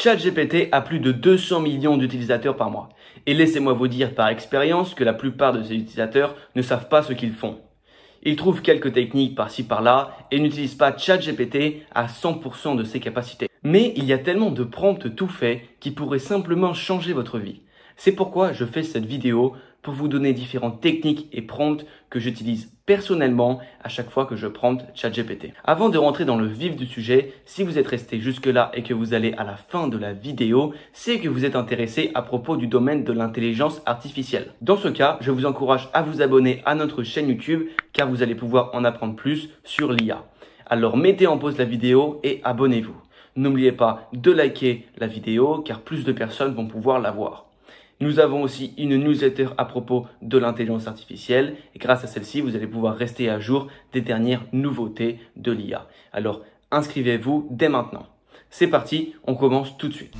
ChatGPT a plus de 200 millions d'utilisateurs par mois. Et laissez-moi vous dire par expérience que la plupart de ces utilisateurs ne savent pas ce qu'ils font. Ils trouvent quelques techniques par-ci par-là et n'utilisent pas ChatGPT à 100% de ses capacités. Mais il y a tellement de prompts tout faits qui pourraient simplement changer votre vie. C'est pourquoi je fais cette vidéo pour vous donner différentes techniques et prompts que j'utilise personnellement à chaque fois que je prompte ChatGPT. Avant de rentrer dans le vif du sujet, si vous êtes resté jusque là et que vous allez à la fin de la vidéo, c'est que vous êtes intéressé à propos du domaine de l'intelligence artificielle. Dans ce cas, je vous encourage à vous abonner à notre chaîne YouTube car vous allez pouvoir en apprendre plus sur l'IA. Alors mettez en pause la vidéo et abonnez-vous. N'oubliez pas de liker la vidéo car plus de personnes vont pouvoir la voir. Nous avons aussi une newsletter à propos de l'intelligence artificielle et grâce à celle-ci, vous allez pouvoir rester à jour des dernières nouveautés de l'IA. Alors, inscrivez-vous dès maintenant. C'est parti, on commence tout de suite.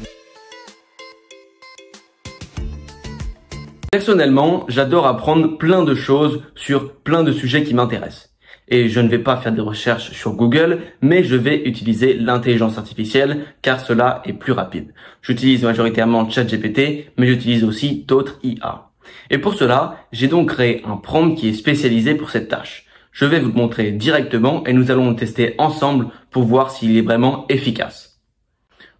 Personnellement, j'adore apprendre plein de choses sur plein de sujets qui m'intéressent et je ne vais pas faire des recherches sur Google, mais je vais utiliser l'intelligence artificielle car cela est plus rapide. J'utilise majoritairement ChatGPT, mais j'utilise aussi d'autres IA. Et pour cela, j'ai donc créé un prompt qui est spécialisé pour cette tâche. Je vais vous le montrer directement et nous allons le tester ensemble pour voir s'il est vraiment efficace.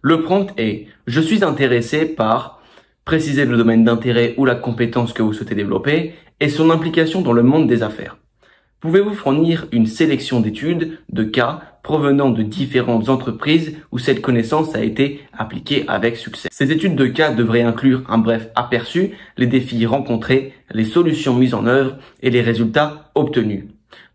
Le prompt est « Je suis intéressé par préciser le domaine d'intérêt ou la compétence que vous souhaitez développer et son implication dans le monde des affaires. Pouvez-vous fournir une sélection d'études, de cas provenant de différentes entreprises où cette connaissance a été appliquée avec succès? Ces études de cas devraient inclure un bref aperçu, les défis rencontrés, les solutions mises en œuvre et les résultats obtenus.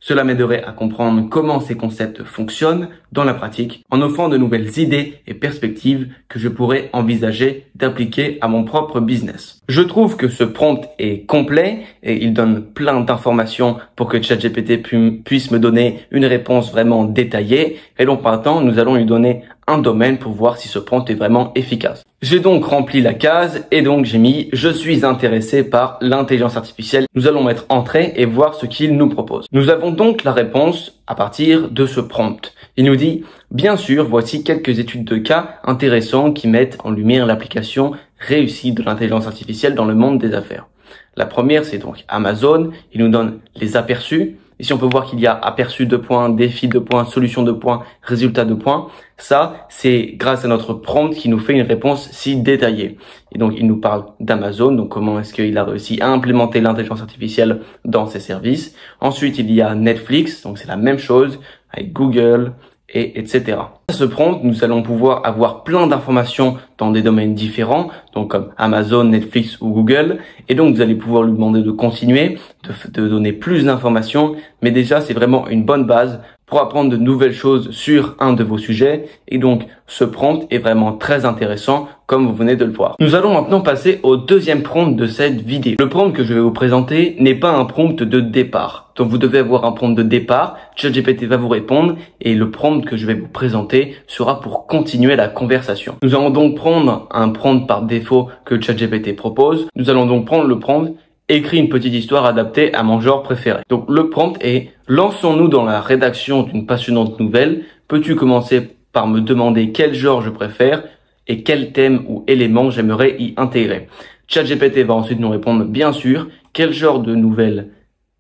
Cela m'aiderait à comprendre comment ces concepts fonctionnent dans la pratique en offrant de nouvelles idées et perspectives que je pourrais envisager d'appliquer à mon propre business. Je trouve que ce prompt est complet et il donne plein d'informations pour que ChatGPT puisse me donner une réponse vraiment détaillée et donc maintenant nous allons lui donner un domaine pour voir si ce prompt est vraiment efficace. J'ai donc rempli la case et donc j'ai mis je suis intéressé par l'intelligence artificielle. Nous allons mettre entrée et voir ce qu'il nous propose. Nous avons donc la réponse à partir de ce prompt. Il nous dit bien sûr voici quelques études de cas intéressants qui mettent en lumière l'application réussie de l'intelligence artificielle dans le monde des affaires. La première c'est donc Amazon. Il nous donne les aperçus Ici, on peut voir qu'il y a aperçu de points, défi de points, solution de points, résultat de points. Ça, c'est grâce à notre prompt qui nous fait une réponse si détaillée. Et donc, il nous parle d'Amazon, donc comment est-ce qu'il a réussi à implémenter l'intelligence artificielle dans ses services? Ensuite, il y a Netflix, donc c'est la même chose avec Google, et etc. ce prompt, nous allons pouvoir avoir plein d'informations dans des domaines différents, donc comme Amazon, Netflix ou Google, et donc vous allez pouvoir lui demander de continuer, de donner plus d'informations, mais déjà c'est vraiment une bonne base pour apprendre de nouvelles choses sur un de vos sujets, et donc ce prompt est vraiment très intéressant comme vous venez de le voir. Nous allons maintenant passer au deuxième prompt de cette vidéo. Le prompt que je vais vous présenter n'est pas un prompt de départ. Donc vous devez avoir un prompt de départ, ChatGPT va vous répondre et le prompt que je vais vous présenter sera pour continuer la conversation. Nous allons donc prendre un prompt par défaut que ChatGPT propose. Nous allons donc prendre le prompt écris une petite histoire adaptée à mon genre préféré. Donc le prompt est lançons-nous dans la rédaction d'une passionnante nouvelle. Peux-tu commencer par me demander quel genre je préfère et quel thème ou élément j'aimerais y intégrer? ChatGPT va ensuite nous répondre bien sûr quel genre de nouvelle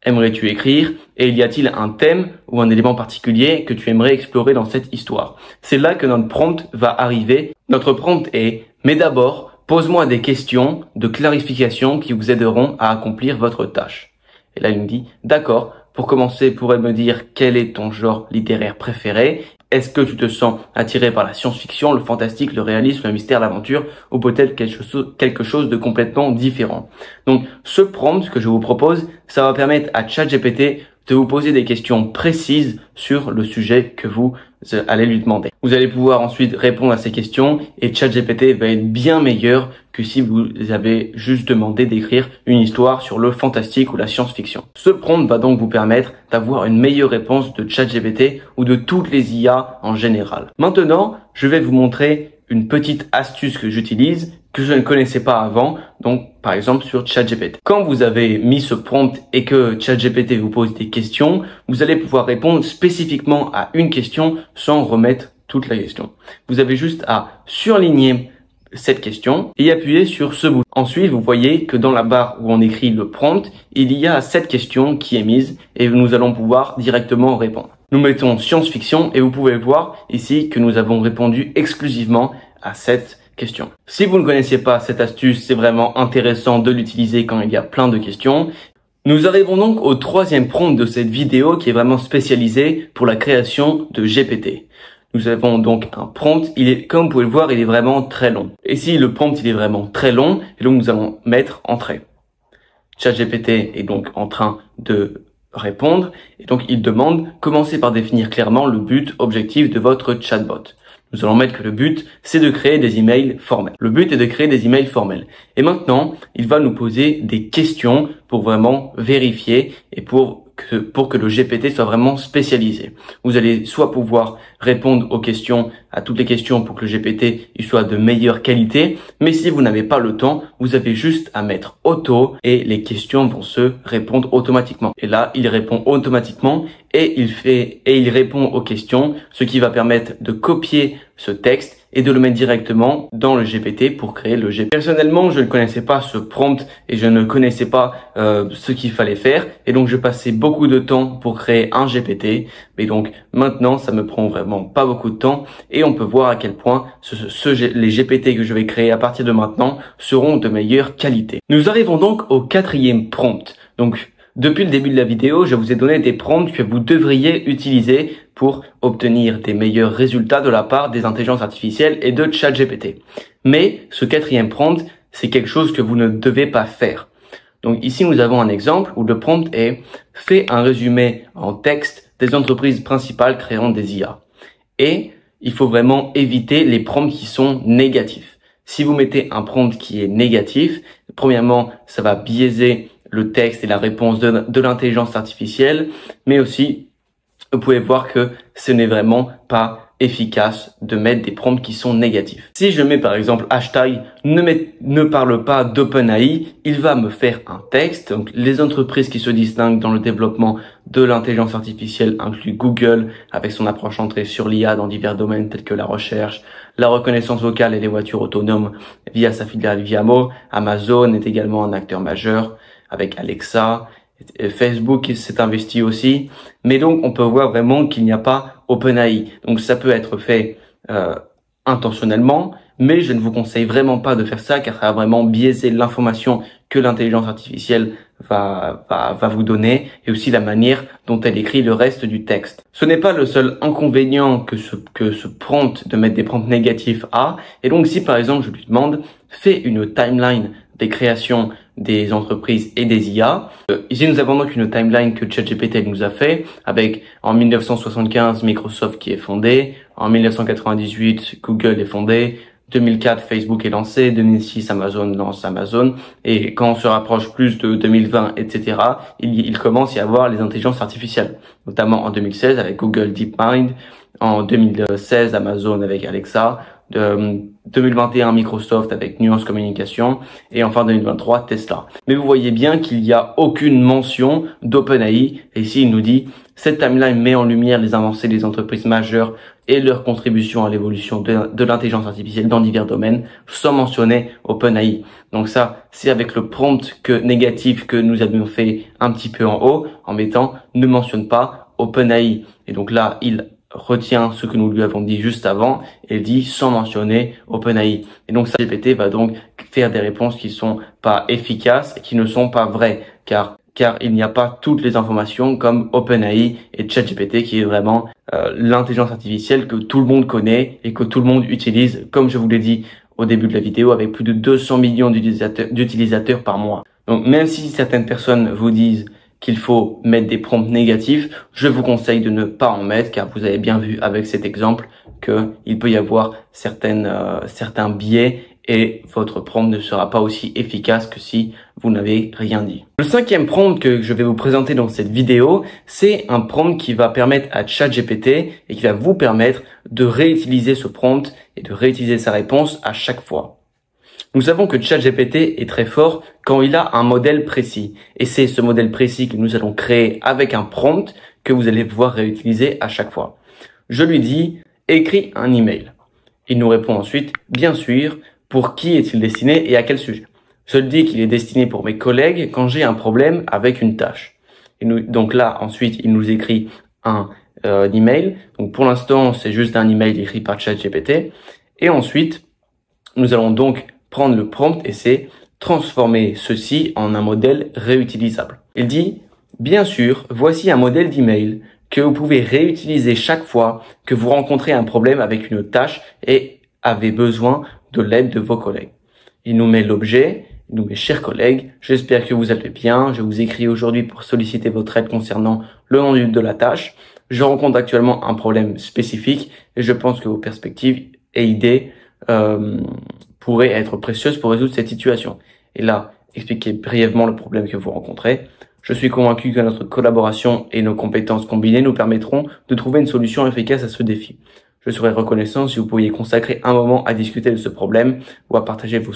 aimerais-tu écrire? Et y a-t-il un thème ou un élément particulier que tu aimerais explorer dans cette histoire? C'est là que notre prompt va arriver. Notre prompt est mais d'abord pose-moi des questions de clarification qui vous aideront à accomplir votre tâche. Et là il me dit d'accord. Pour commencer, pourrais me dire quel est ton genre littéraire préféré? Est-ce que tu te sens attiré par la science-fiction, le fantastique, le réalisme, le mystère, l'aventure, ou peut-être quelque chose de complètement différent? Donc, ce prompt que je vous propose, ça va permettre à ChatGPT de vous poser des questions précises sur le sujet que vous euh, allez lui demander. Vous allez pouvoir ensuite répondre à ces questions et ChatGPT va être bien meilleur que si vous avez juste demandé d'écrire une histoire sur le fantastique ou la science-fiction. Ce prompt va donc vous permettre d'avoir une meilleure réponse de ChatGPT ou de toutes les IA en général. Maintenant, je vais vous montrer une petite astuce que j'utilise que je ne connaissais pas avant, donc par exemple sur ChatGPT. Quand vous avez mis ce prompt et que ChatGPT vous pose des questions, vous allez pouvoir répondre spécifiquement à une question sans remettre toute la question. Vous avez juste à surligner cette question et appuyez sur ce bouton. Ensuite, vous voyez que dans la barre où on écrit le prompt, il y a cette question qui est mise et nous allons pouvoir directement répondre. Nous mettons science-fiction et vous pouvez voir ici que nous avons répondu exclusivement à cette question. Si vous ne connaissiez pas cette astuce, c'est vraiment intéressant de l'utiliser quand il y a plein de questions. Nous arrivons donc au troisième prompt de cette vidéo qui est vraiment spécialisé pour la création de GPT. Nous avons donc un prompt, il est, comme vous pouvez le voir, il est vraiment très long. Et si le prompt il est vraiment très long, et donc nous allons mettre entrée. ChatGPT est donc en train de répondre, et donc il demande, commencez par définir clairement le but objectif de votre chatbot. Nous allons mettre que le but, c'est de créer des emails formels. Le but est de créer des emails formels. Et maintenant, il va nous poser des questions pour vraiment vérifier et pour que, pour que le GPT soit vraiment spécialisé. Vous allez soit pouvoir répondre aux questions, à toutes les questions pour que le GPT il soit de meilleure qualité, mais si vous n'avez pas le temps, vous avez juste à mettre auto et les questions vont se répondre automatiquement. Et là, il répond automatiquement et il fait et il répond aux questions, ce qui va permettre de copier ce texte et de le mettre directement dans le GPT pour créer le GPT. Personnellement, je ne connaissais pas ce prompt et je ne connaissais pas euh, ce qu'il fallait faire et donc je passais beaucoup de temps pour créer un GPT. Mais donc maintenant, ça me prend vraiment pas beaucoup de temps et on peut voir à quel point ce, les GPT que je vais créer à partir de maintenant seront de meilleure qualité. Nous arrivons donc au quatrième prompt. Donc depuis le début de la vidéo, je vous ai donné des prompts que vous devriez utiliser pour obtenir des meilleurs résultats de la part des intelligences artificielles et de ChatGPT. Mais ce quatrième prompt, c'est quelque chose que vous ne devez pas faire. Donc ici, nous avons un exemple où le prompt est fait un résumé en texte des entreprises principales créant des IA. Et il faut vraiment éviter les prompts qui sont négatifs. Si vous mettez un prompt qui est négatif, premièrement, ça va biaiser le texte et la réponse de, l'intelligence artificielle, mais aussi vous pouvez voir que ce n'est vraiment pas efficace de mettre des prompts qui sont négatifs. Si je mets par exemple hashtag ne, ne parle pas d'OpenAI, il va me faire un texte. Donc les entreprises qui se distinguent dans le développement de l'intelligence artificielle incluent Google avec son approche centrée sur l'IA dans divers domaines tels que la recherche, la reconnaissance vocale et les voitures autonomes via sa filiale Viamo. Amazon est également un acteur majeur avec Alexa. Facebook s'est investi aussi. Mais donc, on peut voir vraiment qu'il n'y a pas OpenAI. Donc, ça peut être fait euh, intentionnellement, mais je ne vous conseille vraiment pas de faire ça car ça va vraiment biaiser l'information que l'intelligence artificielle va, va, va, vous donner et aussi la manière dont elle écrit le reste du texte. Ce n'est pas le seul inconvénient que ce, que ce prompt de mettre des prompts négatifs a. Et donc si par exemple je lui demande fais une timeline des créations des entreprises et des IA. Euh, ici, nous avons donc une timeline que ChatGPT nous a fait avec en 1975 Microsoft qui est fondé, en 1998 Google est fondé, 2004 Facebook est lancé, 2006 Amazon lance Amazon et quand on se rapproche plus de 2020 etc il, il commence à y avoir les intelligences artificielles notamment en 2016 avec Google DeepMind en 2016 Amazon avec Alexa de 2021 Microsoft avec Nuance Communication et enfin 2023 Tesla. Mais vous voyez bien qu'il n'y a aucune mention d'OpenAI et ici il nous dit cette timeline met en lumière les avancées des entreprises majeures et leur contribution à l'évolution de, l'intelligence artificielle dans divers domaines, sans mentionner OpenAI. Donc ça, c'est avec le prompt que négatif que nous avions fait un petit peu en haut, en mettant ne mentionne pas OpenAI. Et donc là, il retient ce que nous lui avons dit juste avant et dit sans mentionner OpenAI. Et donc ça, va donc faire des réponses qui sont pas efficaces qui ne sont pas vraies car car il n'y a pas toutes les informations comme OpenAI et ChatGPT qui est vraiment euh, l'intelligence artificielle que tout le monde connaît et que tout le monde utilise comme je vous l'ai dit au début de la vidéo avec plus de 200 millions d'utilisateurs par mois. Donc même si certaines personnes vous disent qu'il faut mettre des prompts négatifs, je vous conseille de ne pas en mettre car vous avez bien vu avec cet exemple qu'il peut y avoir certaines, euh, certains biais et votre prompt ne sera pas aussi efficace que si vous n'avez rien dit. Le cinquième prompt que je vais vous présenter dans cette vidéo, c'est un prompt qui va permettre à ChatGPT et qui va vous permettre de réutiliser ce prompt et de réutiliser sa réponse à chaque fois. Nous savons que ChatGPT est très fort quand il a un modèle précis. Et c'est ce modèle précis que nous allons créer avec un prompt que vous allez pouvoir réutiliser à chaque fois. Je lui dis, écris un email. Il nous répond ensuite, bien sûr, pour qui est-il destiné et à quel sujet. Je le dis qu'il est destiné pour mes collègues quand j'ai un problème avec une tâche. Donc là, ensuite, il nous écrit un euh, email. Donc pour l'instant, c'est juste un email écrit par ChatGPT. Et ensuite, nous allons donc prendre le prompt et c'est transformer ceci en un modèle réutilisable. Il dit, bien sûr, voici un modèle d'email que vous pouvez réutiliser chaque fois que vous rencontrez un problème avec une tâche et avez besoin de l'aide de vos collègues. Il nous met l'objet, il nous met chers collègues, j'espère que vous allez bien, je vous écris aujourd'hui pour solliciter votre aide concernant le nom de la tâche. Je rencontre actuellement un problème spécifique et je pense que vos perspectives et idées euh, pourraient être précieuses pour résoudre cette situation. Et là, expliquez brièvement le problème que vous rencontrez. Je suis convaincu que notre collaboration et nos compétences combinées nous permettront de trouver une solution efficace à ce défi. Je serais reconnaissant si vous pouviez consacrer un moment à discuter de ce problème ou à partager vos,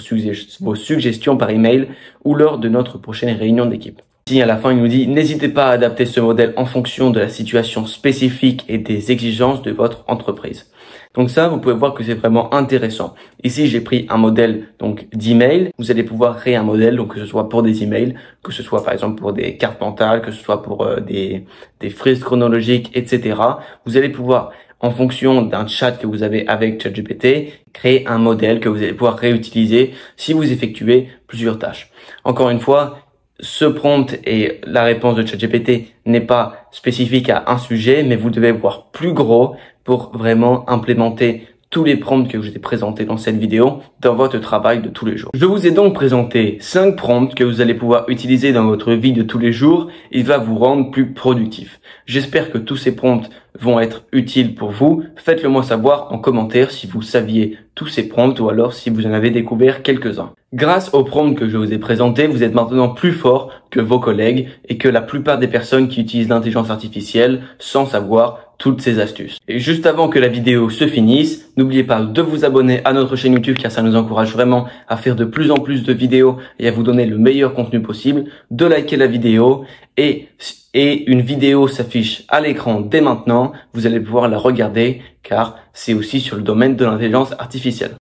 vos suggestions par email ou lors de notre prochaine réunion d'équipe. Si à la fin il nous dit n'hésitez pas à adapter ce modèle en fonction de la situation spécifique et des exigences de votre entreprise. Donc ça, vous pouvez voir que c'est vraiment intéressant. Ici, j'ai pris un modèle donc d'email. Vous allez pouvoir créer un modèle, donc que ce soit pour des emails, que ce soit par exemple pour des cartes mentales, que ce soit pour euh, des, des frises chronologiques, etc. Vous allez pouvoir en fonction d'un chat que vous avez avec ChatGPT, créer un modèle que vous allez pouvoir réutiliser si vous effectuez plusieurs tâches. Encore une fois, ce prompt et la réponse de ChatGPT n'est pas spécifique à un sujet, mais vous devez voir plus gros pour vraiment implémenter tous les prompts que je vous ai présentés dans cette vidéo dans votre travail de tous les jours. Je vous ai donc présenté 5 prompts que vous allez pouvoir utiliser dans votre vie de tous les jours et va vous rendre plus productif. J'espère que tous ces prompts vont être utiles pour vous. Faites-le moi savoir en commentaire si vous saviez tous ces prompts ou alors si vous en avez découvert quelques-uns. Grâce aux prompts que je vous ai présentés, vous êtes maintenant plus fort que vos collègues et que la plupart des personnes qui utilisent l'intelligence artificielle sans savoir toutes ces astuces. Et juste avant que la vidéo se finisse, n'oubliez pas de vous abonner à notre chaîne YouTube car ça nous encourage vraiment à faire de plus en plus de vidéos et à vous donner le meilleur contenu possible, de liker la vidéo et, une vidéo s'affiche à l'écran dès maintenant, vous allez pouvoir la regarder car c'est aussi sur le domaine de l'intelligence artificielle.